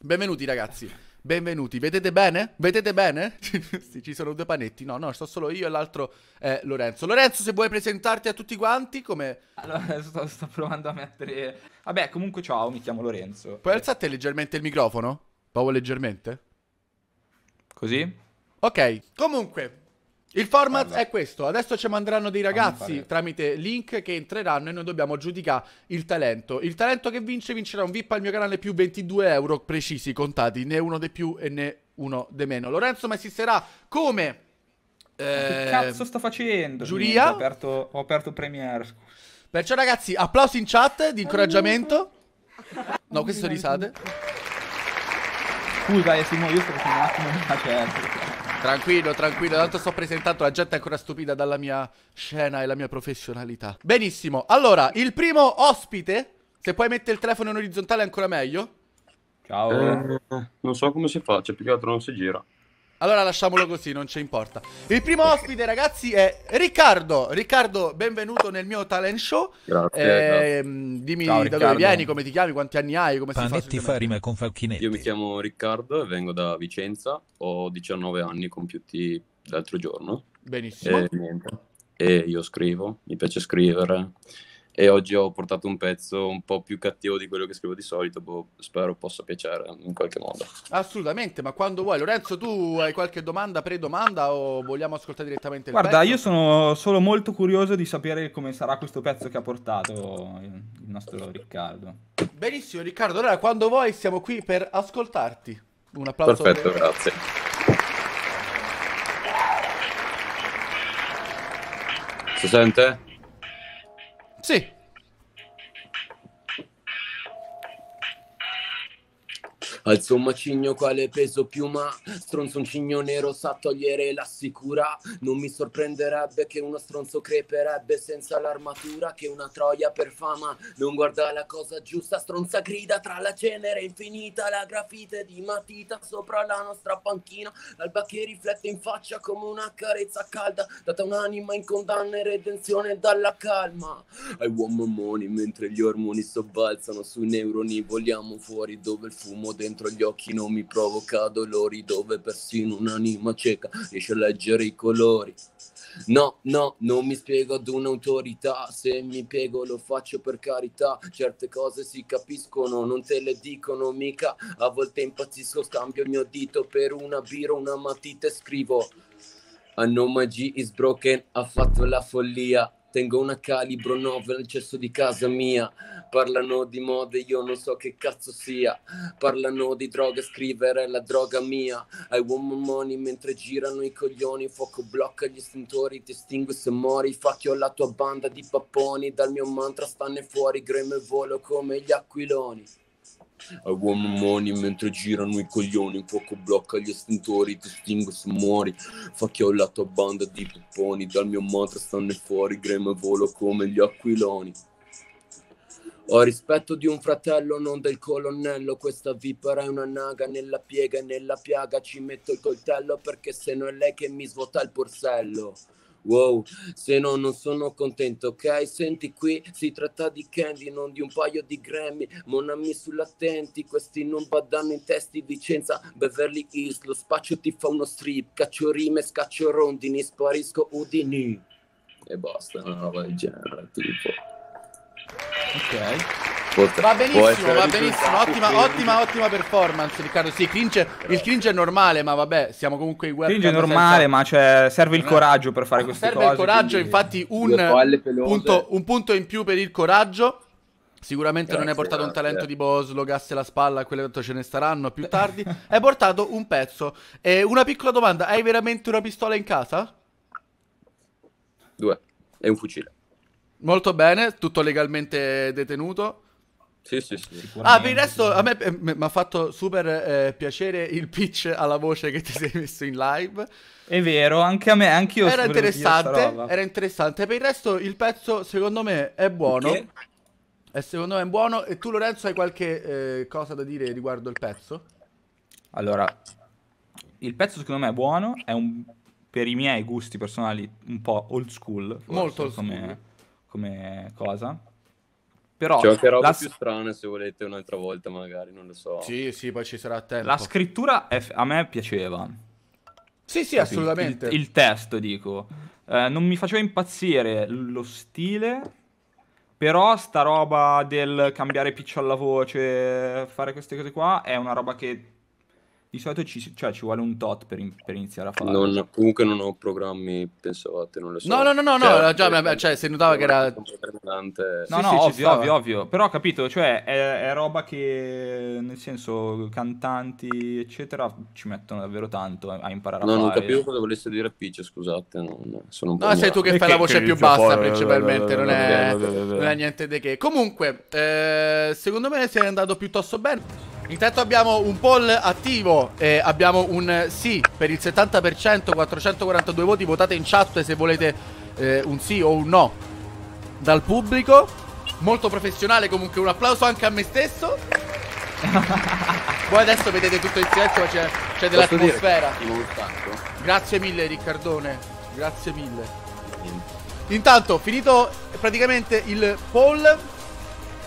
Benvenuti ragazzi. Benvenuti. Vedete bene? Vedete bene? sì, ci sono due panetti. No, no, sto solo io e l'altro è Lorenzo. Lorenzo, se vuoi presentarti a tutti quanti come... Allora, sto, sto provando a mettere... Vabbè, comunque ciao, mi chiamo Lorenzo. Puoi alzate leggermente il microfono? Proprio leggermente? Così? Ok, comunque, il format allora. è questo. Adesso ci manderanno dei ragazzi tramite link che entreranno e noi dobbiamo giudicare il talento. Il talento che vince vincerà un VIP al mio canale più 22 euro precisi, contati, né uno di più e né uno di meno. Lorenzo mi assisterà come... Eh, che cazzo sto facendo? Giuria. Niente, ho, aperto, ho aperto Premiere. Perciò ragazzi, applausi in chat di incoraggiamento. No, queste sono risate. Scusa, Simo, io sto facendo un attimo una certa. Tranquillo, tranquillo, tanto sto presentando, la gente è ancora stupita dalla mia scena e la mia professionalità. Benissimo, allora, il primo ospite, se puoi mettere il telefono in orizzontale ancora meglio. Ciao. Eh, non so come si faccia, più che altro non si gira. Allora lasciamolo così, non ci importa. Il primo ospite, ragazzi, è Riccardo. Riccardo, benvenuto nel mio talent show. Grazie. Eh, grazie. Dimmi Ciao, da dove vieni, come ti chiami, quanti anni hai, come Panetti si fa rima con Falchinetti. Io mi chiamo Riccardo e vengo da Vicenza. Ho 19 anni compiuti l'altro giorno. Benissimo. E, e io scrivo, mi piace scrivere e oggi ho portato un pezzo un po' più cattivo di quello che scrivo di solito, boh, spero possa piacere in qualche modo. Assolutamente, ma quando vuoi. Lorenzo, tu hai qualche domanda, pre-domanda o vogliamo ascoltare direttamente il Guarda, pezzo? io sono solo molto curioso di sapere come sarà questo pezzo che ha portato il nostro Riccardo. Benissimo, Riccardo, allora quando vuoi siamo qui per ascoltarti. Un applauso. Perfetto, per... grazie. Si sente? Sì. Alzo un macigno quale peso piuma, stronzo un cigno nero sa togliere la sicura. Non mi sorprenderebbe che uno stronzo creperebbe senza l'armatura, che una troia per fama non guarda la cosa giusta. Stronza grida tra la cenere infinita, la grafite di matita sopra la nostra panchina. L'alba che riflette in faccia come una carezza calda, data un'anima in condanna e redenzione dalla calma. Ai money mentre gli ormoni sobbalzano sui neuroni, vogliamo fuori dove il fumo dentro dentro gli occhi non mi provoca dolori, dove persino un'anima cieca riesce a leggere i colori. No, no, non mi spiego ad un'autorità, se mi piego lo faccio per carità, certe cose si capiscono, non te le dicono mica, a volte impazzisco, scambio il mio dito per una birra, una matita e scrivo. A nome G is broken, ha fatto la follia, Tengo una calibro 9 al cesso di casa mia. Parlano di mode, io non so che cazzo sia. Parlano di droga, scrivere la droga mia. I want money mentre girano i coglioni. Fuoco blocca gli estintori, ti estingue se muori. Facchio la tua banda di papponi. Dal mio mantra stanne fuori, greme e volo come gli aquiloni. A uomo money mentre girano i coglioni, fuoco blocca gli estintori, ti stingo se muori. Fa la tua banda di pupponi, dal mio mantra stanno fuori, greme volo come gli aquiloni. Ho rispetto di un fratello, non del colonnello. Questa vipera è una naga nella piega e nella piaga. Ci metto il coltello perché se no è lei che mi svuota il porsello. Wow, se no non sono contento, ok? Senti qui, si tratta di candy, non di un paio di Grammy. Monami sull'attenti, questi non badano in testi. Vicenza, Beverly Hills, lo spaccio ti fa uno strip. Caccio rime, scaccio rondini, sparisco Udini. E basta, una roba del genere, tipo. Ok. Va benissimo, va benissimo. Ottima, ottima, ottima performance, Riccardo. Sì, cringe, il cringe è normale, ma vabbè, siamo comunque in guerra. Cringe è normale, senza... ma cioè, serve il coraggio per fare queste serve cose. Serve il coraggio, quindi... infatti un punto, un punto in più per il coraggio. Sicuramente grazie, non hai portato grazie. un talento tipo slogasse la spalla, quelle tanto ce ne staranno più tardi. hai portato un pezzo. E una piccola domanda, hai veramente una pistola in casa? Due. E un fucile. Molto bene, tutto legalmente detenuto. Sì, sì, sì. Ah, per il resto a me eh, mi ha fatto super eh, piacere il pitch alla voce che ti sei messo in live. È vero, anche a me, anche io Era interessante, era interessante. Per il resto il pezzo secondo me è buono. Okay. E secondo me è buono. E tu Lorenzo hai qualche eh, cosa da dire riguardo il pezzo? Allora, il pezzo secondo me è buono, è un, per i miei gusti personali un po' old school. Molto old come, come cosa Però C'è anche robe la, più strane se volete un'altra volta magari, non lo so. Sì, sì, poi ci sarà tempo. la scrittura è- a me piaceva. Sì, sì, Capito? assolutamente. Il, il testo, dico. Eh, non mi faceva impazzire lo stile, però sta roba del cambiare pitch alla voce, fare queste cose qua, è una roba che di solito ci, cioè, ci vuole un tot per, in- per iniziare a fare. Non- comunque non ho programmi, pensavate, non lo so. No, no, no, no, no, Cioè, era già, beh, cioè, si notava che era- determinante. No, Sì, no, sì, ovvio, stava. ovvio, ovvio. Però capito, cioè è, è roba che, nel senso, cantanti, eccetera, ci mettono davvero tanto a, a imparare No, a non fare. capivo cosa volesse dire Peach, scusate, non- sono un po' No, sei tu che fai che- la voce più bassa poi- principalmente, non è, non è niente di che. Comunque, eh, secondo me sei andato piuttosto bene. Intanto abbiamo un poll attivo, e abbiamo un sì per il 70%, 442 voti, votate in chat se volete eh, un sì o un no dal pubblico. Molto professionale comunque, un applauso anche a me stesso. Voi adesso vedete tutto il silenzio, ma c'è, c'è dell'atmosfera. Grazie mille Riccardone, grazie mille. Intanto, finito praticamente il poll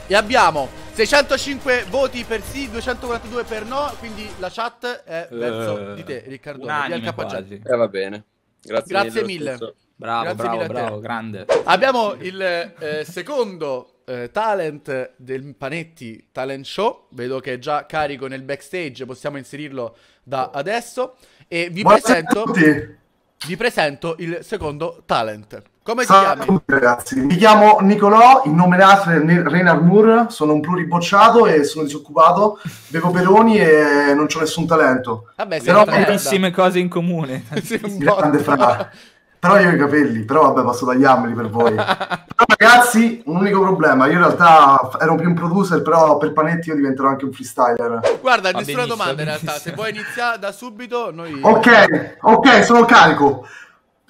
e abbiamo 605 voti per sì, 242 per no, quindi la chat è verso Eh, di te capoggetto. quasi. Eh, va bene. Grazie, Grazie mille. stesso. Bravo, Grazie bravo, mille bravo, grande. Abbiamo il eh, secondo eh, talent del Panetti Talent Show. Vedo che è già carico nel backstage, possiamo inserirlo da adesso. E vi presento, vi presento il secondo talent. Come ti Ciao a chiami? tutti ragazzi, mi chiamo Nicolò, il nome d'arte è Reynard Moore, sono un pluribocciato e sono disoccupato, bevo peroni e non ho nessun talento. Vabbè, Però. Tantissime cose in comune. Sei un Grande fra. Però io ho i capelli, però vabbè posso tagliarmeli per voi. Però ragazzi, un unico problema, io in realtà ero più un producer, però per Panetti io diventerò anche un freestyler. Guarda, Va nessuna benissimo, domanda in realtà. benissimo. Se vuoi iniziare da subito, noi. Ok, ok, sono carico.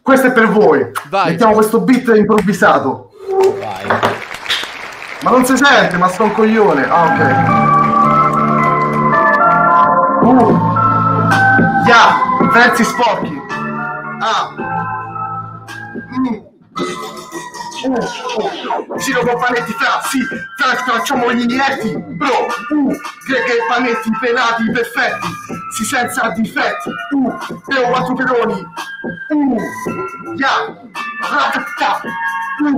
Questo è per voi. Vai. Mettiamo questo beat improvvisato. Vai. Ma non si sente, ma sto un coglione. Ah, ok. Uh. Ya, versi sporchi. Ah. Mm. Uh, uh. Giro con panetti fra, sì, fra facciamo gli inietti, bro, uh, Greg e panetti pelati perfetti, si senza difetti, uh, bevo quattro peroni, uh, ya, ratata, uh,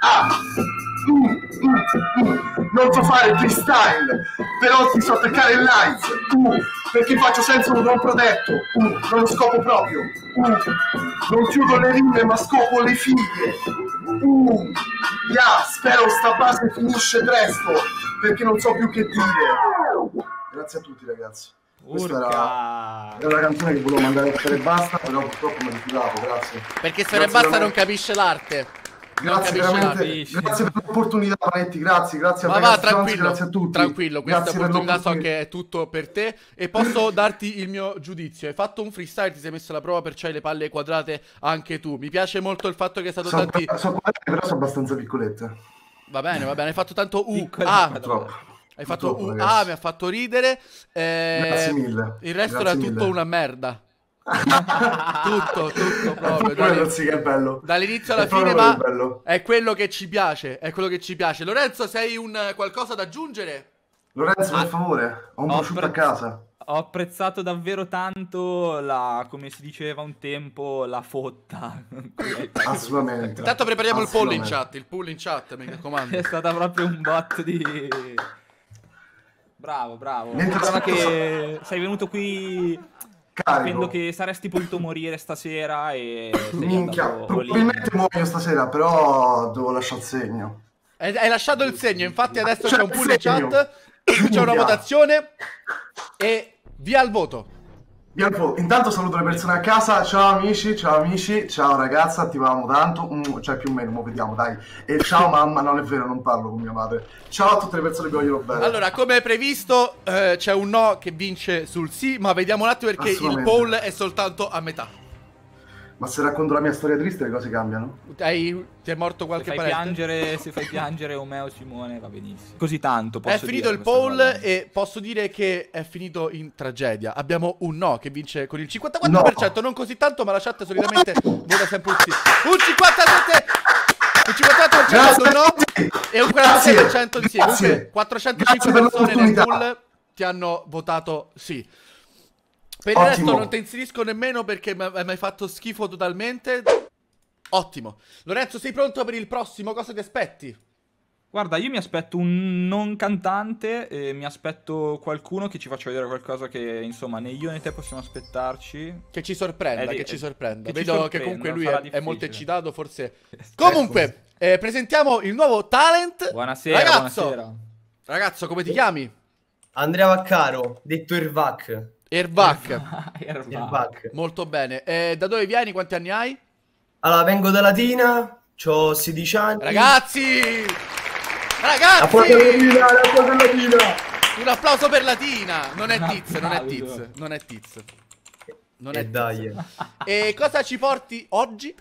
ah, mm, mm. non so fare freestyle, però ti so attaccare il live, uh, perché faccio un non protetto, uh, non lo scopo proprio, uh, non chiudo le rime ma scopo le figlie, Uh, ya, spero sta base finisce presto, perché non so più che dire. Grazie a tutti ragazzi. Questa era, era una canzone che volevo mandare a fare e basta, però purtroppo mi rifiutavo, grazie. Perché se ne Grazie basta non veramente. capisce l'arte. Non Grazie capisce grazie per l'opportunità Panetti, grazie, grazie a Ma va, ragazzi, tranquillo, grazie a tutti. tranquillo, questa opportunità so che è tutto per te e posso darti il mio giudizio. Hai fatto un freestyle, ti sei messo alla prova, perciò hai le palle quadrate anche tu. Mi piace molto il fatto che è stato Sono, tanti... sono quadrate, però sono abbastanza piccolette. Va bene, va bene, hai fatto tanto U, Piccole A, Purtroppo. Hai fatto Purtroppo, U, ragazzi. A, mi ha fatto ridere. eh, Grazie mille. Il resto Grazie era tutto mille. una merda. tutto, tutto proprio. Quello sì che è bello. Dall'inizio alla È fine, ma è quello che ci piace. È quello che ci piace. Lorenzo, sei un qualcosa da aggiungere? Lorenzo, Ah. per favore, ho un Ho prosciutto a pre- casa. Ho apprezzato davvero tanto la, come si diceva un tempo, la fotta. Assolutamente. Intanto prepariamo il poll in Assolutamente. chat. Il poll in chat, mi raccomando. È stata proprio un botto di... Bravo, bravo. Sembrava che sei venuto qui Carico. sapendo che saresti potuto morire stasera e Minchia, probabilmente muoio stasera, però devo lasciare il segno. Hai, hai lasciato il segno, infatti adesso C'è un segno. chat. C'è una votazione. E via al voto. Po'. Intanto saluto le persone a casa, ciao amici, ciao amici, ciao ragazza, ti amo tanto, Mm, cioè più o meno, mo vediamo dai. E ciao mamma, non è vero, non parlo con mia madre. Ciao a tutte le persone che vogliono bene. Allora, come previsto, eh, c'è un no che vince sul sì, ma vediamo un attimo perché il poll è soltanto a metà. Ma se racconto la mia storia triste le cose cambiano? Hai- ti è morto Se qualche fai, parente? piangere, se fai piangere Omeo Simone va benissimo. Così tanto posso È finito dire il poll e posso dire che è finito in tragedia. Abbiamo un no che vince con il 54%, non così tanto, ma la chat solitamente vota sempre un sì. Un 57 Un 54% no e un 46% di sì. Comunque 405 persone nel pool ti hanno votato sì. Per il resto non ti inserisco nemmeno perché mi hai fatto schifo totalmente. Ottimo. Lorenzo, sei pronto per il prossimo? Cosa ti aspetti? Guarda, io mi aspetto un non cantante e mi aspetto qualcuno che ci faccia vedere qualcosa che, insomma, né io né te possiamo aspettarci. Che ci sorprenda, eh, che ci sorprenda. Che Vedo ci che comunque lui è, è, molto eccitato, forse... Comunque, eh, presentiamo il nuovo talent. Buonasera, Ragazzo, buonasera. Ragazzo, come ti chiami? Andrea Vaccaro, detto Ervac. Ervac. Ervac. Molto bene. Eh, da dove vieni? Quanti anni hai? Allora, vengo da Latina, ho 16 anni. Ragazzi! Ragazzi! Latina, Latina. Un applauso per Latina! Non è Tiz, non è Tiz, non è Tiz. Non è e dai. E cosa ci porti oggi?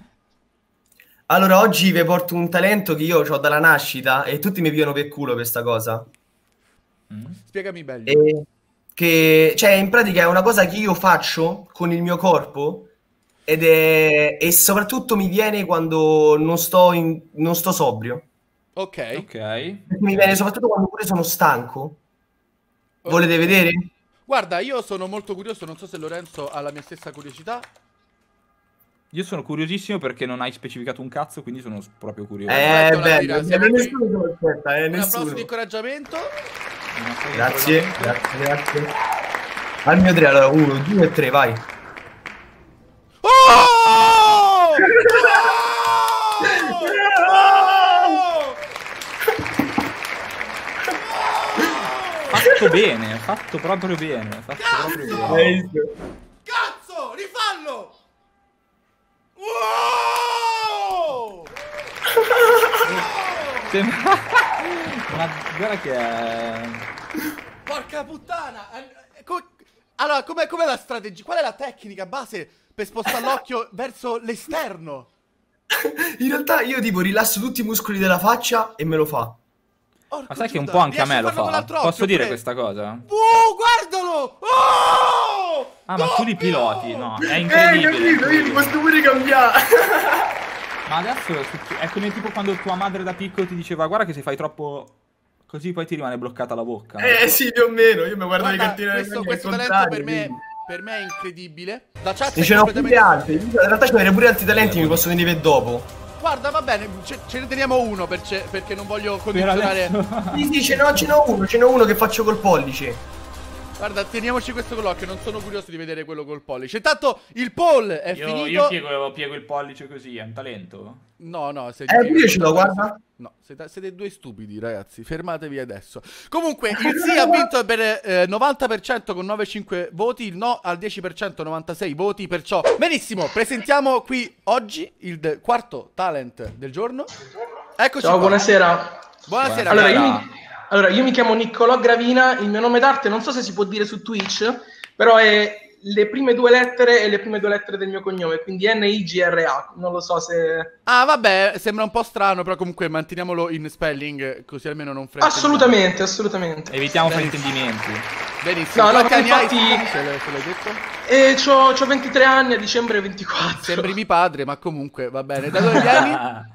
Allora, oggi vi porto un talento che io ho dalla nascita e tutti mi piano per culo questa cosa. Mm. Spiegami meglio. E che, cioè, in pratica è una cosa che io faccio con il mio corpo ed è, e soprattutto mi viene quando non sto, in, non sto sobrio. Ok. Ok. Mi viene soprattutto quando pure sono stanco. Volete vedere? Guarda, io sono molto curioso, non so se Lorenzo ha la mia stessa curiosità. Io sono curiosissimo perché non hai specificato un cazzo, quindi sono proprio curioso. Eh, bello, bello, nessuno aspetta, eh, Un nessuno. applauso di incoraggiamento. Grazie, grazie, grazie. Al mio 3, allora 1, 2 e 3, vai. Oh! Fatto bene, fatto proprio bene. Fatto Cazzo! proprio bene. Cazzo, rifallo! Wow! Sembra- Ma guarda che è... Porca puttana! Eh, come- Allora, com'è, com'è la strategia? Qual è la tecnica base per spostare l'occhio verso l'esterno? In realtà io tipo rilasso tutti i muscoli della faccia e me lo fa. Porco Ma sai che un po' anche a me lo fa. Posso dire pre- questa cosa? Uh, guardalo! Oh! Ah, ma tu li piloti? No, è Eh, incredibile. capito, io ti posso pure cambiare. Ma adesso è come tipo quando tua madre da piccolo ti diceva guarda che se fai troppo così poi ti rimane bloccata la bocca. Eh sì, più o meno, io mi guardo le cartine questo, questo talento per me, per me è incredibile. La chat Ne è ce n'ho pure completamente... altri. In realtà ce n'erano pure altri talenti, mi posso venire dopo. Guarda, va bene, ce, ce ne teniamo uno per ce- perché non voglio condizionare... Sì, sì, ce n'ho, ce n'ho uno, ce n'ho uno che faccio col pollice. Guarda, teniamoci questo con l'occhio, non sono curioso di vedere quello col pollice. Intanto il poll è Io, finito. io piego, piego il pollice così, è un talento. No, no, sei Eh, io ce l'ho, guarda. No, siete, siete due stupidi, ragazzi. Fermatevi adesso. Comunque, il sì ha vinto per eh, 90% con 9,5 voti, il no al 10% 96 voti. Perciò, benissimo, presentiamo qui oggi il quarto talent del giorno. Eccoci Ciao, qua. buonasera. Buonasera. Allora cara. io, allora, io mi chiamo Niccolò Gravina, il mio nome d'arte non so se si può dire su Twitch, però è le prime due lettere e le prime due lettere del mio cognome, quindi N-I-G-R-A. Non lo so se... Ah, vabbè, sembra un po' strano, però comunque manteniamolo in spelling, così almeno non frega. Assolutamente, assolutamente. Evitiamo fraintendimenti. Benissimo. No, no, hai? infatti- se l'hai detto? E c'ho, c'ho 23 anni, a dicembre 24. Sembri mio padre, ma comunque va bene. Da dove vieni?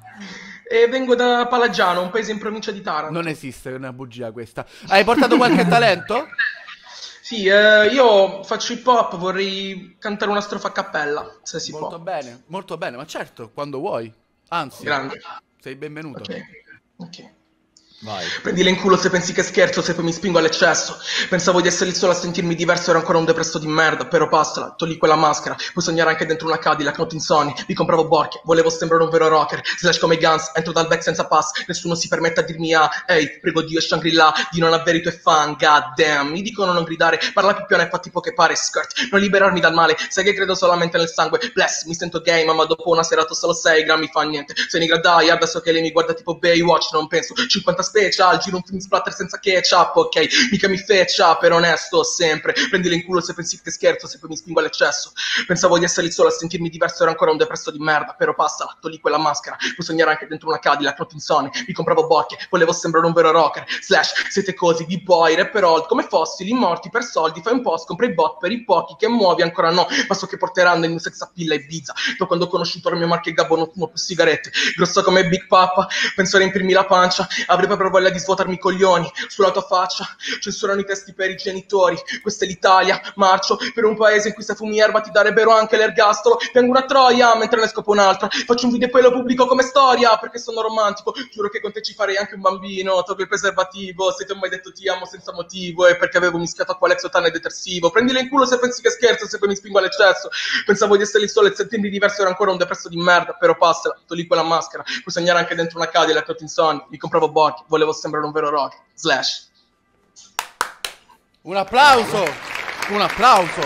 E vengo da Palagiano, un paese in provincia di Taranto. Non esiste, è una bugia questa. Hai portato qualche talento? Sì, eh, io faccio hip hop, vorrei cantare una strofa a cappella, se si Molto può. bene, molto bene, ma certo, quando vuoi. Anzi, Grande. sei benvenuto. Ok. Ok. Vai. Prendile in culo se pensi che scherzo, se poi mi spingo all'eccesso. Pensavo di essere il solo a sentirmi diverso, ero ancora un depresso di merda. Però basta, togli quella maschera. Puoi sognare anche dentro una Cadillac, not insonni. Vi compravo borchie, volevo sembrare un vero rocker. Slash come Guns, entro dal back senza pass. Nessuno si permette a dirmi ah, ehi, prego Dio Shangri-La di non avere i tuoi fan, god damn. Mi dicono non gridare, parla più piano e fatti poche pare, skirt. Non liberarmi dal male, sai che credo solamente nel sangue. Bless, mi sento gay, ma dopo una serata solo 6 grammi fa niente. Se ne gradai, adesso che lei mi guarda tipo Baywatch, non penso. 50 special, giro un film splatter senza ketchup, ok? Mica mi feccia, per onesto, sempre. Prendile in culo se pensi che scherzo, se poi mi spingo all'eccesso. Pensavo di essere il solo a sentirmi diverso, ero ancora un depresso di merda, però passa, togli quella maschera. Puoi sognare anche dentro una Cadillac, not insonni. Mi compravo bocche, volevo sembrare un vero rocker. Slash, siete così, di boy, rapper old, come fossili, immorti per soldi, fai un post, compri i bot per i pochi che muovi, ancora no. Ma so che porteranno il mio sex appeal a Ibiza. Da quando ho conosciuto la mia marca e Gabbo non fumo più sigarette. Grosso come Big Papa, penso a riempirmi la pancia. Avrei proprio voglia di svuotarmi i coglioni sulla tua faccia. Censurano i testi per i genitori. Questa è l'Italia, marcio per un paese in cui se fumi erba ti darebbero anche l'ergastolo. Piango una troia mentre ne scopo un'altra. Faccio un video e poi lo pubblico come storia perché sono romantico. Giuro che con te ci farei anche un bambino. Tolgo il preservativo. Se ti ho mai detto ti amo senza motivo è perché avevo mischiato acqua lexotan e detersivo. Prendile in culo se pensi che scherzo, se poi mi spingo all'eccesso. Pensavo di essere il sole e sentirmi diverso, ero ancora un depresso di merda. Però passa, togli quella maschera. Puoi sognare anche dentro una Cadillac con insonni. Mi compravo bocchi, volevo sembrare un vero rock. Slash. Un applauso! Un applauso!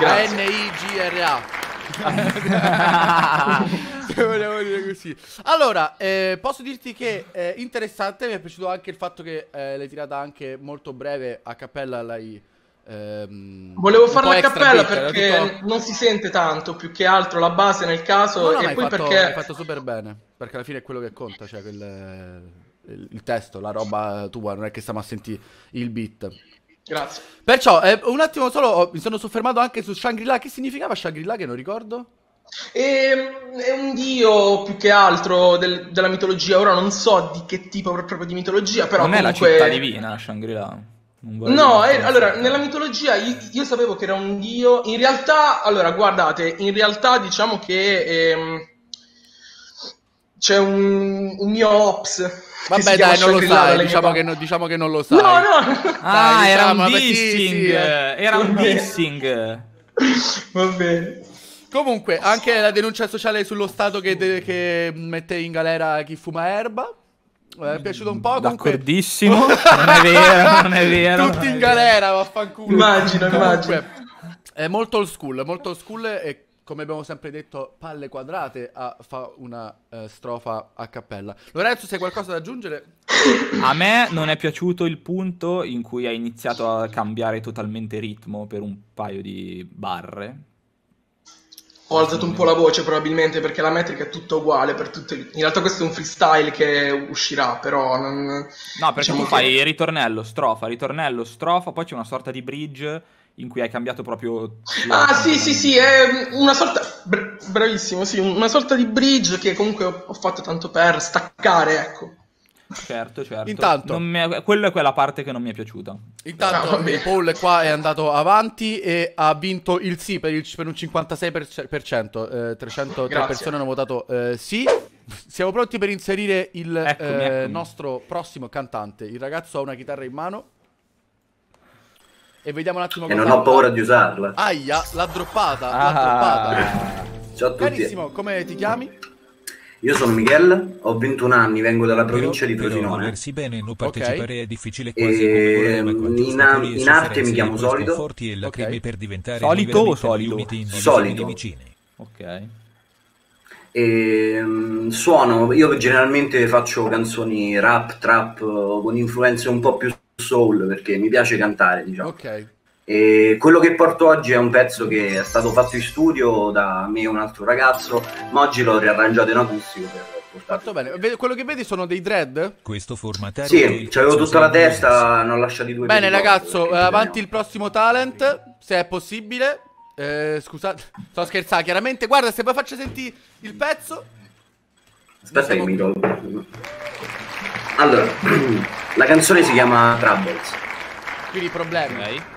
Grazie. N-I-G-R-A. Volevo dire così. Allora, eh, posso dirti che è interessante, mi è piaciuto anche il fatto che eh, l'hai tirata anche molto breve a cappella, l'hai... ehm, Volevo farla a cappella era perché tutto- non si sente tanto, più che altro la base nel caso No, no, e poi fatto, perché hai fatto super bene, perché alla fine è quello che conta, cioè quel, il, il testo, la roba tua, non è che stiamo a sentire il beat. Grazie. Perciò, eh, un attimo solo, ho- mi sono soffermato anche su Shangri-La, che significava Shangri-La che non ricordo? E, è un dio più che altro del- della mitologia. Ora non so di che tipo proprio di mitologia, però non è la comunque... città divina, Shangri-La. No, eh, allora, nella mitologia io, io sapevo che era un dio. In realtà, allora, guardate, in realtà diciamo che ehm, c'è un, un mio ops. Vabbè dai, non lo sai, diciamo che, no- diciamo che non lo sai. No, no, Ah, Dai, era diciamo, un vabbè, sì, dissing. sì, eh. Era un dissing. va bene. Comunque, anche la denuncia sociale sullo Stato che, de- che mette in galera chi fuma erba. eh, è piaciuto un po'. Comunque... D'accordissimo. non è vero, non è vero. Tutti in galera, vaffanculo. Immagino, Comunque, immagino. È molto old school, molto old school e come abbiamo sempre detto, palle quadrate a fa una eh, strofa a cappella. Lorenzo, se hai qualcosa da aggiungere? A me non è piaciuto il punto in cui hai iniziato a cambiare totalmente ritmo per un paio di barre. Ho alzato un po' la voce probabilmente perché la metrica è tutta uguale per tutte. In realtà questo è un freestyle che uscirà, però non... No, perché diciamo tu che- fai ritornello, strofa, ritornello, strofa, poi c'è una sorta di bridge in cui hai cambiato proprio... Ah, sì, sì, sì, è una sorta. bra- bravissimo, sì, una sorta di bridge che comunque ho, fatto tanto per staccare, ecco. Certo, certo. Intanto. Non mi è- Quello è quella parte che non mi è piaciuta. Ah, Intanto bene. il Paul qua è andato avanti e ha vinto il sì per, il- per un 56%. Eh, 303 Grazie. persone hanno votato eh, sì. Siamo pronti per inserire il Eccomi, eh, eccomi. nostro prossimo cantante. Il ragazzo ha una chitarra in mano. E vediamo un attimo E cosa non ho paura di usarla. Aia, l'ha droppata. Ah. L'ha droppata. Ciao a tutti. Carissimo, come ti chiami? Io sono Miguel, ho 21 anni, vengo dalla provincia di Frosinone. bene non partecipare è difficile E, quasi ma quanto in- e in arte mi chiamo Solido. sconforti e lacrime Ok. per diventare Solito o solido? Solido. Ok. E, mm, suono, io generalmente faccio canzoni rap, trap, con influenze un po' più soul perché mi piace cantare, diciamo. Ok. E quello che porto oggi è un pezzo che è stato fatto in studio da me e un altro ragazzo, ma oggi l'ho riarrangiato in acustico per portarlo. Fatto bene. Quello che vedi sono dei dread? Questo formatario Sì, c'avevo tutta la testa, ne ho lasciati due. Bene, ragazzo, perché eh, avanti il prossimo talent, se è possibile. Eh, scusate, sto scherzando, chiaramente. Guarda, se poi faccio sentire il pezzo. Aspetta che mi tolgo. Allora, la canzone si chiama Troubles. Quindi problemi. Ok.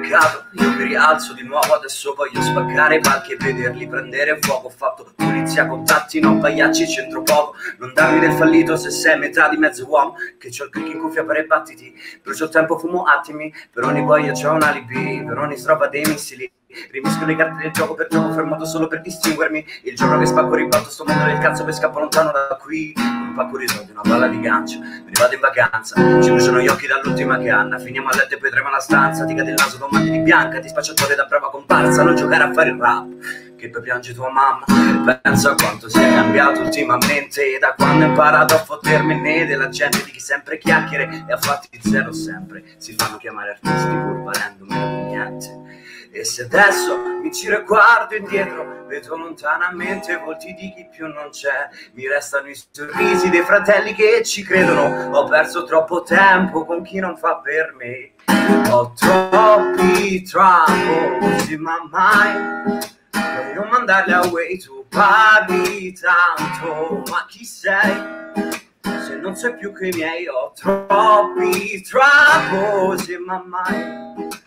Cado io mi rialzo di nuovo, adesso voglio spaccare i palchi e vederli prendere fuoco. Ho fatto pulizia, contatti, non pagliacci, c'entro poco. Non darmi del fallito se sei metà di mezzo uomo, che c'ho il click in cuffia per i battiti. Brucio tempo, fumo attimi, per ogni guaio c'ho un alibi, per ogni strofa dei missili. Rimisco le carte del gioco per gioco fermato solo per distinguermi. Il giorno che spacco ribalto sto mondo del cazzo per scappo lontano da qui. Un pacco di soldi, una palla di gancio. Me ne vado in vacanza. Ci bruciano gli occhi dall'ultima canna. Finiamo a letto e poi trema la stanza. Ti cade il naso con mani di bianca. Ti spacciatore da brava comparsa. Non giocare a fare il rap che poi piange tua mamma. Pensa a quanto si è cambiato ultimamente da quando ho imparato a fottermene della gente di chi sempre chiacchiere e a fatti zero sempre si fanno chiamare artisti pur valendo meno di niente. E se adesso mi giro e guardo indietro, vedo lontanamente volti di chi più non c'è. Mi restano i sorrisi dei fratelli che ci credono. Ho perso troppo tempo con chi non fa per me. Ho troppi in my mind. Voglio mandarli away, tu parli tanto, ma chi sei? Se non sei più che i miei, ho troppi troubles in my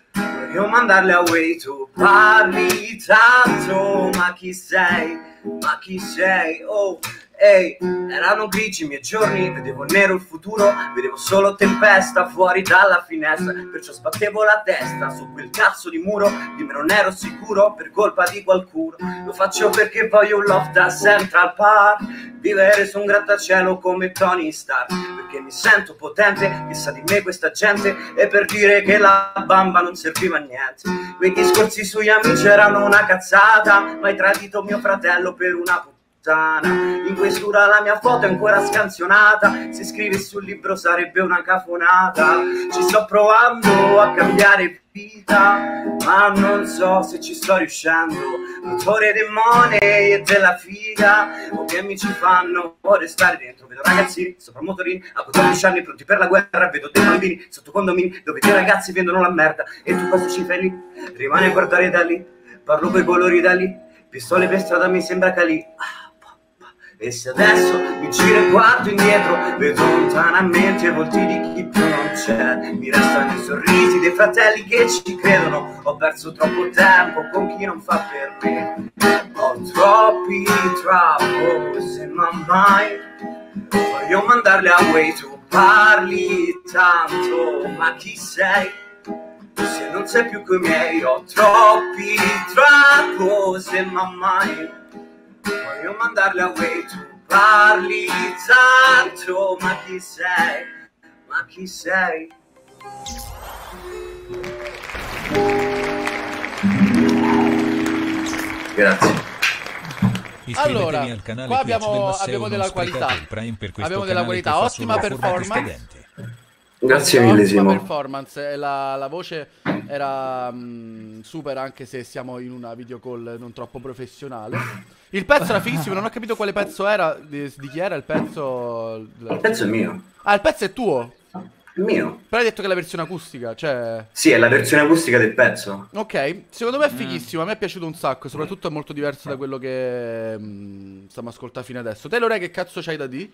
mind. Voglio mandarli away, tu parli tanto, ma chi sei? Ma chi sei? Oh, ehi, erano grigi i miei giorni, vedevo nero il futuro, vedevo solo tempesta fuori dalla finestra, perciò sbattevo la testa su quel cazzo di muro, di me non ero sicuro per colpa di qualcuno. Lo faccio perché voglio un loft da Central Park, vivere su un grattacielo come Tony Stark, perché mi sento potente, chissà di me questa gente, e per dire che la bamba non serviva a niente. Quei discorsi sugli amici erano una cazzata, ma hai tradito mio fratello per una puttana. In questura la mia foto è ancora scansionata. Se scrivi sul libro sarebbe una cafonata. Ci sto provando a cambiare vita, ma non so se ci sto riuscendo. Motore dei money e della figa, o che mi ci fanno restare dentro. Vedo ragazzini sopra motorini a 14 anni pronti per la guerra. Vedo dei bambini sotto condomini dove dei ragazzi vendono la merda. E tu cosa ci fai lì? Rimani a guardare da lì. Parlo coi colori da lì. Pistole per strada mi sembra Cali. Ah, e se adesso mi giro e guardo indietro, vedo lontanamente i volti di chi più non c'è. Mi restano i sorrisi dei fratelli che ci credono. Ho perso troppo tempo con chi non fa per me. Ho troppi in my mind. Voglio mandarli away, tu parli tanto, ma chi sei? Se non sei più coi miei, ho troppi troubles in my Voglio mandarli away, tu parli tanto, ma chi sei? Ma chi sei? Grazie. Iscrivetevi Allora, al canale qua abbiamo- abbiamo della qualità. il Prime per questo Abbiamo della qualità, ottima performance. Grazie mille, Simo. performance, e la, la voce era mm, super anche se siamo in una video call non troppo professionale. Il pezzo era fighissimo, non ho capito quale pezzo era, di, di chi era il pezzo. Il pezzo è mio. Ah, il pezzo è tuo. È mio. Però hai detto che è la versione acustica, cioè... Sì, è la versione acustica del pezzo. Ok, secondo me è fighissimo, a me è piaciuto un sacco, soprattutto è molto diverso da quello che mm, stiamo ascoltando fino adesso. Te Lore che cazzo c'hai da di?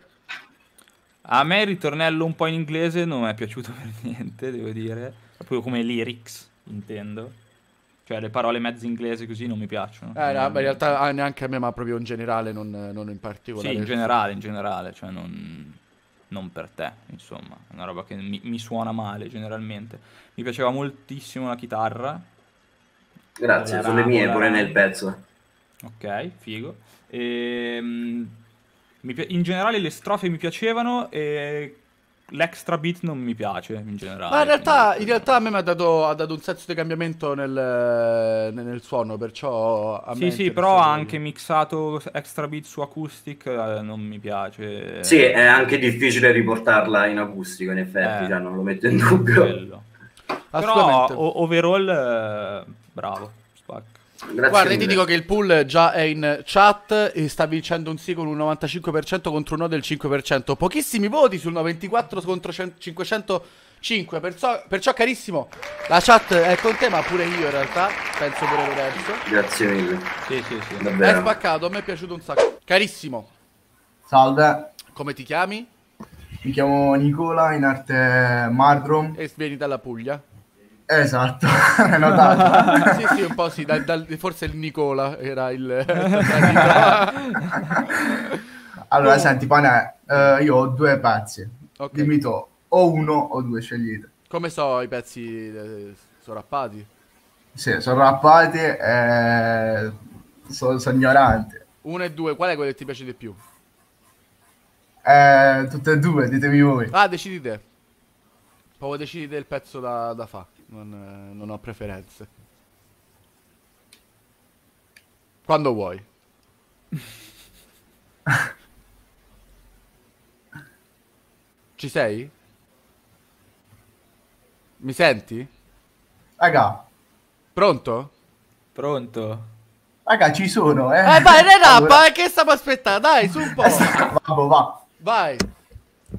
A me il ritornello un po' in inglese non mi è piaciuto per niente, devo dire. Proprio come lyrics, intendo. Cioè le parole mezzo inglese così non mi piacciono. Eh, no, in realtà ah, neanche a me, ma proprio in generale, non, non in particolare. Sì, in generale, in generale, cioè non, non per te, insomma. È una roba che mi, mi suona male generalmente. Mi piaceva moltissimo la chitarra. Grazie, La sono le mie pure nel pezzo. Ok, figo. Ehm, in generale le strofe mi piacevano e l'extra beat non mi piace in generale. Ma in realtà, in realtà a me mi ha dato, ha dato un senso di cambiamento nel, nel, suono, perciò Sì, sì, però interessato anche mixato extra beat su acoustic eh, non mi piace. Sì, è anche difficile riportarla in acustico, in effetti, Eh. cioè, non lo metto in dubbio. Però overall eh, bravo, spacca. Grazie Guarda, io ti mille. dico che il pool già è in chat e sta vincendo un sì con un 95% contro un no del 5%. Pochissimi voti sul 24 contro 100 505. Perciò, perciò, carissimo, la chat è con te, ma pure io in realtà. Penso pure Lorenzo. Grazie mille. Sì, sì, sì. È Davvero. spaccato, a me è piaciuto un sacco. Carissimo, Salve, come ti chiami? mi chiamo Nicola, in arte Mardrom. E vieni dalla Puglia. Esatto, hai notato. sì, sì, un po' sì. dal- dal- forse il Nicola era il. Allora, Oh. senti, Pane, eh, io ho due pezzi. Ok. Dimmi tu, o uno o due, scegliete. Come so i pezzi eh, sono rappati? Sì, sono rappati e sono, sono ignorante. Uno e due, qual è quello che ti piace di più? Eh, tutte e due, ditemi voi. Ah, decidi te. Proprio decidi te il pezzo da, da fa. Non, eh, non ho preferenze. Quando vuoi. Ci sei? Mi senti? Raga, Pronto? Pronto? raga, ci sono, eh. Eh vai, ne Allora- rappa, che stiamo aspettando? Dai, su un po'. Eh, Vabbè, va. Vai.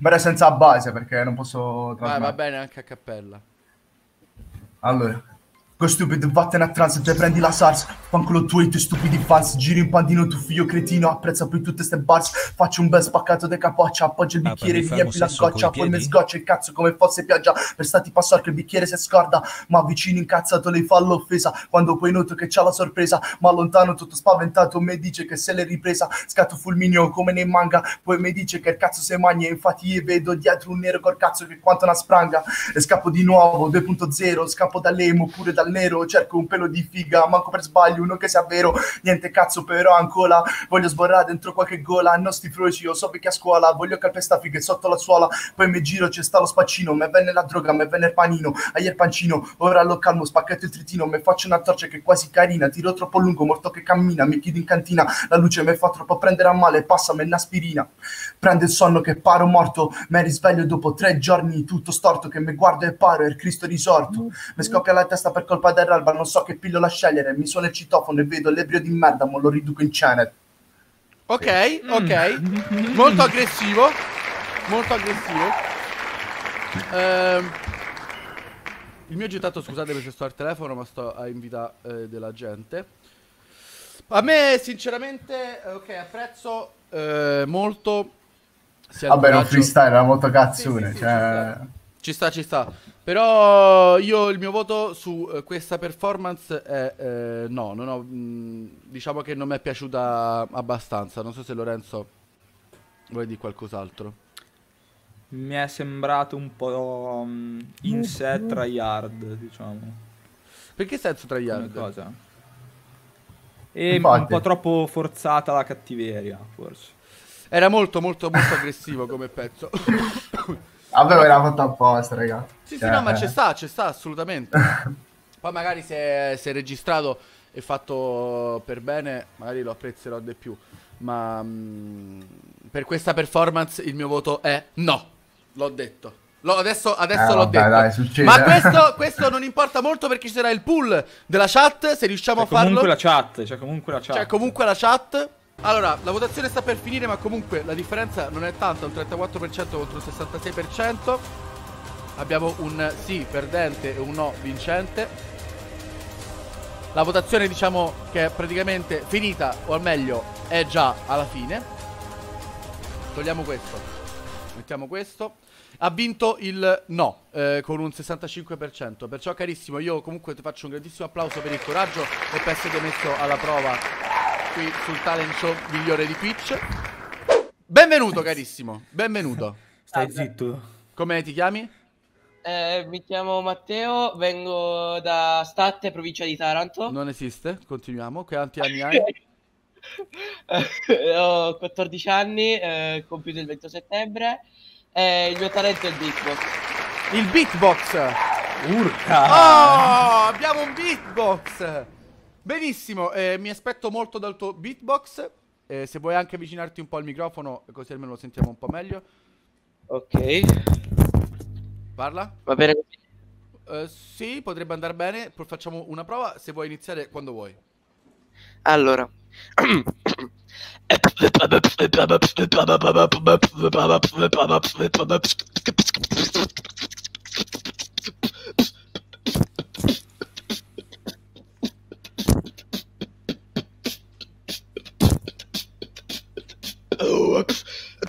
Ma senza base perché non posso Vai, va bene anche a cappella. Allora. Go stupid, vattene a trance, te prendi la SARS Fanculo tu e i tuoi stupidi fans Giri in pandino, tu figlio cretino Apprezza poi tutte ste bars. Faccio un bel spaccato de capoccia Appoggio il Ah, bicchiere, mi riempi la scoccia Poi mi piedi? scoccia il cazzo come fosse pioggia. Per stati passare che il bicchiere si scorda Ma vicino incazzato lei fa l'offesa. Quando poi noto che c'ha la sorpresa Ma lontano tutto spaventato Mi dice che se l'è ripresa. Scatto fulmineo come nei manga Poi mi dice che il cazzo se magna Infatti io vedo dietro un nero col cazzo che quanto una spranga. E scappo di nuovo 2.0 Scappo dall'emo pure nero Cerco un pelo di figa Manco per sbaglio uno che sia vero Niente cazzo però ancora Voglio sborrare dentro qualche gola Non sti froci io so che a scuola Voglio calpestare fighe sotto la suola Poi mi giro c'è sta lo spaccino Me venne la droga Me venne il panino Ayer pancino Ora lo calmo Spacchetto il tritino Me faccio una torcia che è quasi carina Tiro troppo lungo Morto che cammina Mi chiudo in cantina La luce mi fa troppo prendere a male Passami un'aspirina Prendo il sonno che paro morto Mi risveglio dopo tre giorni Tutto storto Che mi guardo e paro È il Cristo risorto Mi scoppia la testa per colpa dell'alba Non so che pillola scegliere Mi suona il citofono e vedo l'ebrio di merda Ma lo riduco in cenere Ok, ok. Molto aggressivo. Molto aggressivo. Ehm, il mio gettato, scusate se sto al telefono, ma sto a invitare eh, della gente. A me, sinceramente, eh, ok, apprezzo eh, molto. Vabbè, non coraggio- freestyle, era molto Sì, cazzone. sì, sì, cioè... Ci sta, ci sta. Però io il mio voto su eh, questa performance è eh, no, non ho, mh, diciamo che non mi è piaciuta abbastanza. Non so se Lorenzo vuoi dire qualcos'altro. Mi è sembrato un po' mm, in sé tryhard, diciamo. Per che senso tra gli Come cosa. E Infatti. un po' troppo forzata la cattiveria, forse. Era molto, molto, molto aggressivo come pezzo. Vabbè, era fatto apposta, raga. Sì, sì, Cioè, no, ma eh. ci sta, ci sta assolutamente. Poi magari se è, se è registrato e fatto per bene, magari lo apprezzerò di più. Ma mh, per questa performance il mio voto è no. L'ho detto. L'ho- adesso adesso Eh, l'ho vabbè, detto. dai, succede. Ma questo, questo non importa molto perché ci sarà il pool della chat. Se riusciamo C'è a farlo. comunque la chat, c'è comunque la chat. C'è comunque la chat. Allora, la votazione sta per finire, ma comunque la differenza non è tanta, un 34% contro un 66%. Abbiamo un sì perdente e un no vincente. La votazione diciamo che è praticamente finita, o al meglio è già alla fine. Togliamo questo. Mettiamo questo. Ha vinto il no eh, con un 65%. Perciò, carissimo, io comunque ti faccio un grandissimo applauso per il coraggio e per essere messo alla prova qui sul talent show migliore di Twitch. Benvenuto, carissimo. Benvenuto. Stai zitto. Come ti chiami? Eh, mi chiamo Matteo, vengo da Statte, provincia di Taranto. Non esiste. Continuiamo. Quanti anni hai? Eh, Ho 14 anni, eh, compiuto il 20 settembre. e il mio talento è il beatbox. Il beatbox. Urca! Oh, abbiamo un beatbox. Benissimo, eh, mi aspetto molto dal tuo beatbox. Eh, se vuoi anche avvicinarti un po' al microfono, così almeno lo sentiamo un po' meglio. Ok. Parla? Va bene così? Sì, potrebbe andare bene. Poi facciamo una prova se vuoi iniziare quando vuoi. Allora.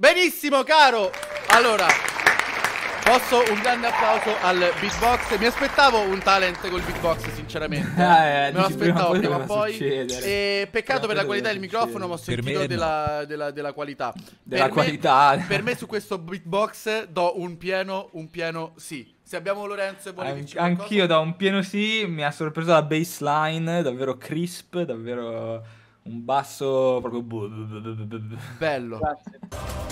Benissimo, caro. Allora, posso un grande applauso al beatbox. Mi aspettavo un talent col beatbox, sinceramente. Eh, eh, Me lo prima aspettavo prima o doveva poi. E peccato Prima per la qualità del microfono, ma ho sentito me della, della- della qualità. Della Per me- qualità. per me su questo beatbox do un pieno, un pieno sì. Se abbiamo Lorenzo e vuole An- anch'io da un pieno sì, mi ha sorpreso la baseline, davvero crisp, davvero un basso proprio... Bello. Grazie.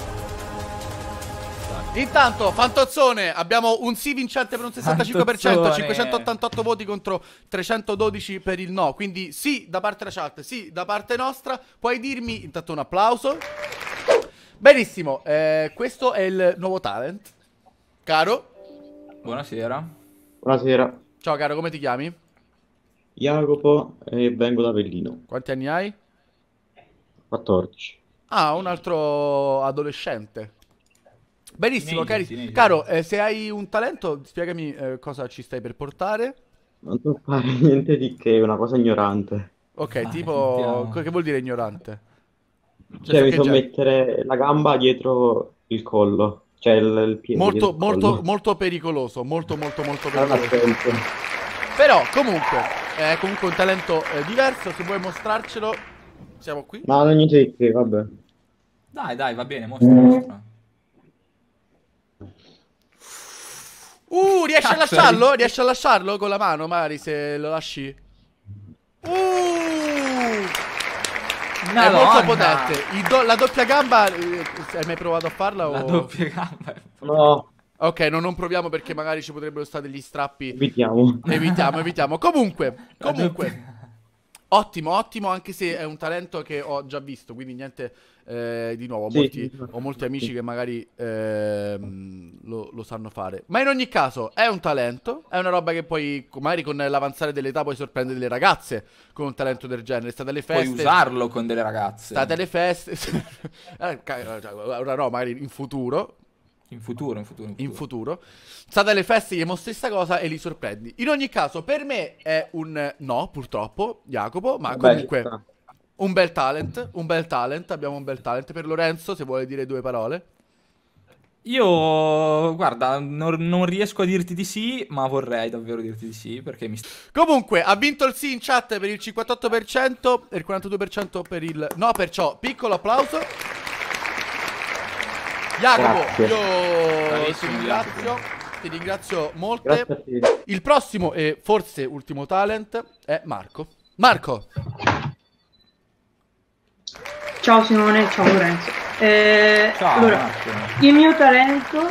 Intanto, Fantozzone, abbiamo un sì vincente per un 65%, Fantozzone. 588 voti contro 312 per il no. Quindi sì da parte della chat, sì da parte nostra. Puoi dirmi intanto un applauso. Benissimo, eh, questo è il nuovo talent. Caro, Buonasera. Buonasera, ciao caro, come ti chiami? Jacopo e vengo da Avellino, Quanti anni hai? 14. Ah, un altro adolescente. Benissimo, cari. Caro, eh, se hai un talento, spiegami eh, cosa ci stai per portare. Non so fare niente di che, una cosa ignorante. Ok, Ah, tipo, che vuol dire ignorante? Cioè, mi so saccheggiare. mettere la gamba dietro il collo, cioè il, il piede Molto, il molto, collo. molto pericoloso, molto, molto, molto ha pericoloso. Però, comunque, è comunque un talento eh, diverso, se vuoi mostrarcelo, siamo qui. Ma non niente di che, vabbè. Dai, dai, va bene, mostra, mostra. Uh, riesci a lasciarlo? Riesci a lasciarlo con la mano, magari, se lo lasci? Uh! È Madonna! molto potente. Do- la doppia gamba, eh, hai mai provato a farla? O... La doppia gamba. è- No, Ok, no, non proviamo perché magari ci potrebbero stare degli strappi. evitiamo. Evitiamo, evitiamo. Comunque, comunque, doppia- ottimo, ottimo, anche se è un talento che ho già visto, quindi niente eh, di nuovo. Ho, Sì, molti, ho molti amici che magari ehm, lo, lo sanno fare. Ma in ogni caso, è un talento, è una roba che poi, magari con l'avanzare dell'età, puoi sorprendere delle ragazze con un talento del genere. State alle Puoi feste. usarlo con delle ragazze. State alle feste. Eh, cioè, Ora no, magari in futuro. In futuro, in futuro, in futuro. In futuro. State alle feste, gli mostri sta cosa e li sorprendi. In ogni caso, per me è un no, purtroppo, Jacopo, ma Vabbè, comunque sta. un bel talent, un bel talent, abbiamo un bel talent per Lorenzo, se vuole dire due parole. Io, guarda, non, non riesco a dirti di sì, ma vorrei davvero dirti di sì, perché mi... st- Comunque, ha vinto il sì in chat per il 58% e il 42% per il no, perciò piccolo applauso. Jacopo, Grazie. io ti Bravissimo, ringrazio, Jacopo. ti ringrazio molto. Grazie a te. Il prossimo e forse ultimo talent è Marco. Marco, Ciao Simone, ciao Lorenzo. Eh, Ciao, allora, Marco. il mio talento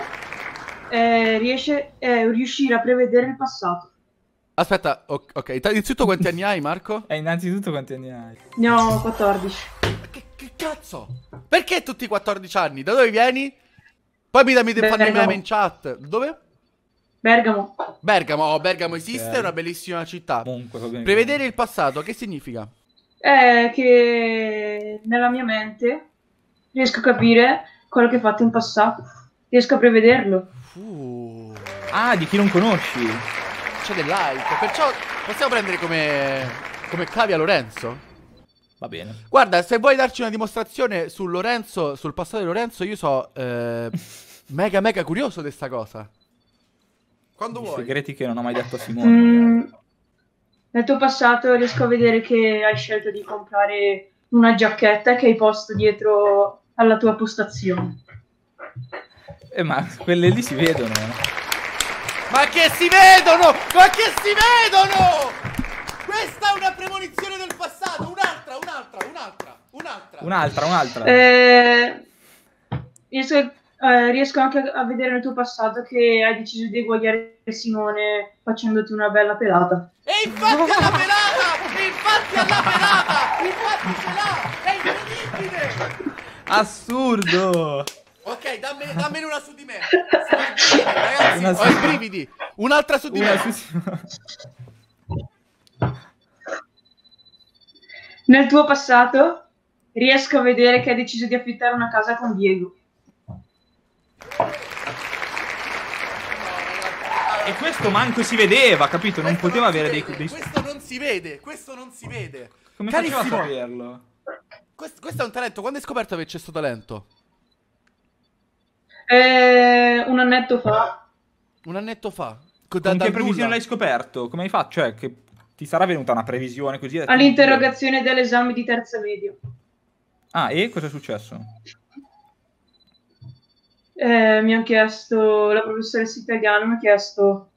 è, riesce, è riuscire a prevedere il passato. aspetta, ok, ok, innanzitutto quanti anni hai Marco? E innanzitutto quanti anni hai? Ne ho 14. Cazzo? Perché tutti i 14 anni? Da dove vieni? Poi mi dammi del fanno i Bergamo. meme in chat. Dove? Bergamo. Bergamo, oh, Bergamo esiste, Ok. è una bellissima città. Comunque. Prevedere il passato, che significa? È che nella mia mente riesco a capire quello che ho fatto in passato. Riesco a prevederlo. Uh, Ah, di chi non conosci? c'è del like. Perciò possiamo prendere come, come cavia Lorenzo? Va bene. Guarda, se vuoi darci una dimostrazione su Lorenzo, sul passato di Lorenzo, io so eh, mega mega curioso di sta cosa. Quando I vuoi. segreti che non ho mai detto a Simone. Mm, nel tuo passato riesco a vedere che hai scelto di comprare una giacchetta che hai posto dietro alla tua postazione. Eh, ma quelle lì si vedono. Ma che si vedono! Ma che si vedono! Questa è una premonizione del. Un'altra, un'altra, un'altra, un'altra. Un'altra. Eh, riesco, eh, riesco anche a vedere nel tuo passato che hai deciso di eguagliare Simone facendoti una bella pelata. E infatti alla pelata! Infatti alla pelata! Infatti ce l'ha! È incredibile! Assurdo! Ok, dammi, dammene una su di me. Ragazzi, Una ho su- i brividi. Un'altra su di Una me. su- Nel tuo passato riesco a vedere che hai deciso di affittare una casa con Diego. E questo manco si vedeva, capito? Non Questo poteva si avere dei... vede, dei- Questo non si vede, questo non si vede. Come faceva a Carissimo, saperlo? questo, questo è un talento. Quando hai scoperto che c'è questo talento? Eh, un annetto fa. Un annetto fa. Co- da- Con che previsione l'hai scoperto? Come hai fatto? Cioè, che ti sarà venuta una previsione così? All'interrogazione dell'esame di terza media. Ah, e cosa è successo? Eh, mi ha chiesto, la professoressa italiana mi ha chiesto,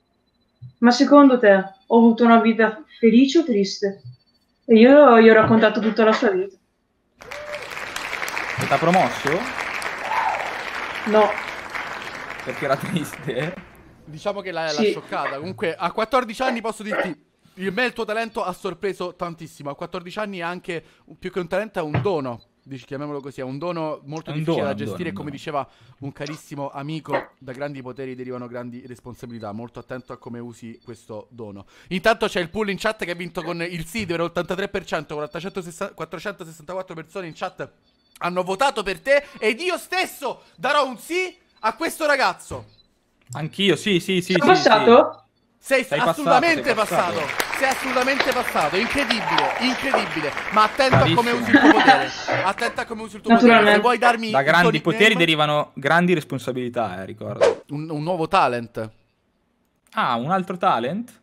ma secondo te ho avuto una vita felice o triste? E io gli ho raccontato tutta la sua vita. E t'ha promosso? No, Perché era triste? Diciamo che l'ha, l'ha Sì. scioccata. Comunque, a 14 anni posso dirti. Il me il tuo talento ha sorpreso tantissimo. A 14 anni è anche più che un talento, è un dono. Dici, chiamiamolo così, è un dono molto un difficile dono, da gestire. dono, come diceva un carissimo amico, da grandi poteri derivano grandi responsabilità. Molto attento a come usi questo dono. Intanto c'è il pool in chat che ha vinto con il sì, vero? 83%, 460 464 persone in chat hanno votato per te. Ed io stesso darò un sì a questo ragazzo. Anch'io, sì, sì, sì. Sono sì, passato? Sei, Sei assolutamente passato, sei passato. Sei assolutamente passato. Incredibile, incredibile. Ma attento a Bravissimo. come usi il tuo potere. Attento a come usi il tuo potere. Se vuoi darmi. Da grandi poteri derivano grandi responsabilità, eh, ricordo. un, un nuovo talent. Ah, un altro talent?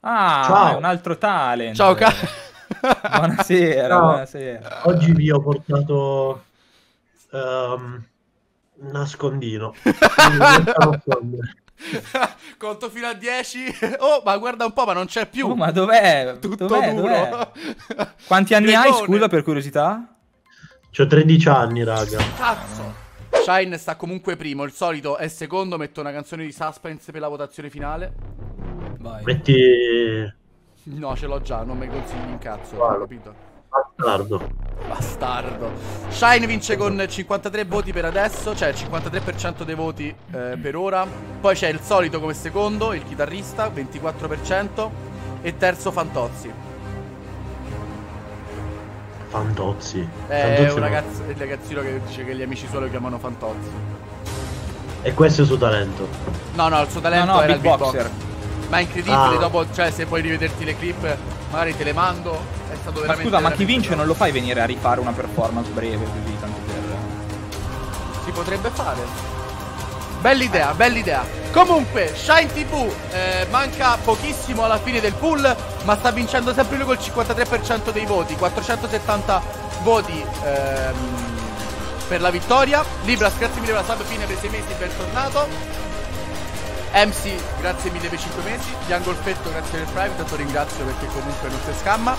Ah, Ciao. un altro talent. Ciao, ca- Buonasera, Ciao. buonasera. Oggi vi ho portato ehm, nascondino. Conto fino a 10. Oh, ma guarda un po', ma non c'è più. Oh, ma dov'è? Tutto Dov'è? duro. Dov'è? Quanti anni hai, Gregone. scusa, per curiosità? C'ho 13 anni, raga. Cazzo. Shine sta comunque primo, il solito è secondo, metto una canzone di suspense per la votazione finale. Vai. Metti No, ce l'ho già, non mi consigli in cazzo, Vado. hai capito? Bastardo. Bastardo. Shine vince con 53 voti per adesso, cioè il 53% dei voti eh, per ora. Poi c'è il solito come secondo, il chitarrista, 24%. E terzo Fantozzi. Fantozzi. È Fantozzi un no. ragazzo, il ragazzino che dice che gli amici suoi lo chiamano Fantozzi. E questo è il suo talento. No, no, il suo talento No, no, era beatboxer. il beatbox. Ma è incredibile, Ah. dopo, cioè, se puoi rivederti le clip, magari te le mando. Stato Ma veramente. scusa, ma chi veramente vince bravo. non lo fai venire a rifare una performance breve così, tanto per... Si potrebbe fare. Bell'idea, bell'idea. Comunque, Shine TV eh, manca pochissimo alla fine del pool, ma sta vincendo sempre lui col 53% dei voti, 470 voti ehm, per la vittoria. Libras, grazie mille per la sub fine per 6 mesi, bentornato. MC, grazie mille per 5 mesi. Diangolfetto, grazie per il prime, tanto ringrazio perché comunque non si scamma.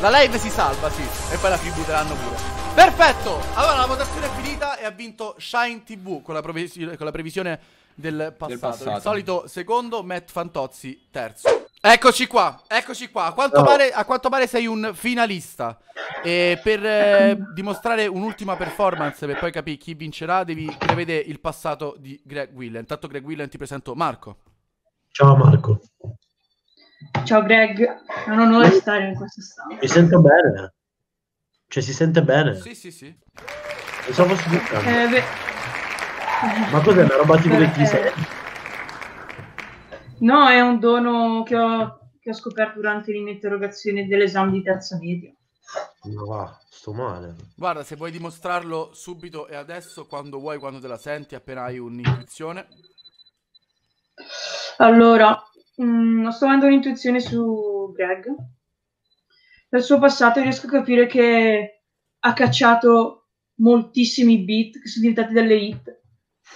La live si salva, sì, e poi la tributeranno pure. Perfetto! Allora la votazione è finita e ha vinto Shine TV con la, con la previsione del passato. passato. Il solito secondo, Matt Fantozzi terzo. Eccoci qua, eccoci qua. A quanto, pare, a quanto pare sei un finalista. E per eh, dimostrare un'ultima performance, per poi capire chi vincerà, devi prevedere il passato di Greg Willen. Intanto Greg Willen ti presento Marco. Ciao Marco. Ciao Greg, è un onore stare in questa stanza. Mi sento bene. Cioè, si sente bene. Sì, sì, sì. Pensavo fosse giocando. Eh, beh, Ma cos'è una roba tipo del eh, T6? no, è un dono che ho, che ho scoperto durante l'interrogazione dell'esame di terza media. Ma va, sto male. Guarda, se vuoi dimostrarlo subito e adesso, quando vuoi, quando te la senti, appena hai un'intuizione. Allora, mm, sto avendo un'intuizione su Greg. Dal suo passato riesco a capire che ha cacciato moltissimi beat che sono diventati delle hit.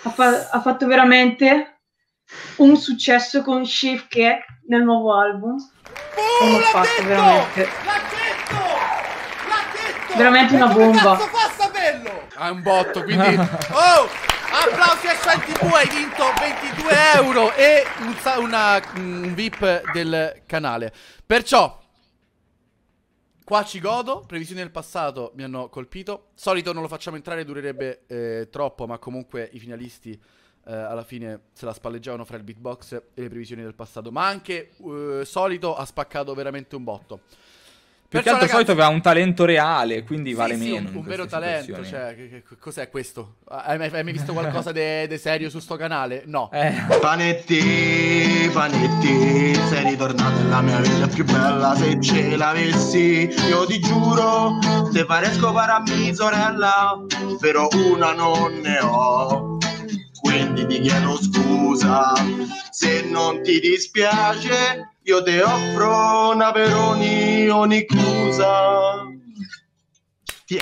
Ha, fa- ha fatto veramente un successo con Shave Cake nel nuovo album. Oh, l'ha fatto, detto! veramente? L'ha detto! L'ha detto! Veramente una bomba. cazzo fa saperlo? Ah, un botto, quindi... Oh! Applausi a Shine TV, hai vinto 22 euro e un, una- un VIP del canale. Perciò... Qua ci godo, previsioni del passato mi hanno colpito. Solito non lo facciamo entrare, durerebbe eh, troppo, ma comunque i finalisti eh, alla fine se la spalleggiavano fra il beatbox e le previsioni del passato. Ma anche eh, Solito ha spaccato veramente un botto. Più che Perciò, altro il solito ragazzi- aveva un talento reale, quindi sì, vale sì, meno. un, vero talento, cioè, che- che- cos'è questo? Hai mai, hai mai visto qualcosa di serio su sto canale? No. Eh, Panetti, panetti Sei ritornata nella mia vita più bella se ce l'avessi Io ti giuro, te scopare a mia sorella Però una non ne ho Quindi ti chiedo scusa Se non ti dispiace Io ti offro una Peroni ogni chiusa Ti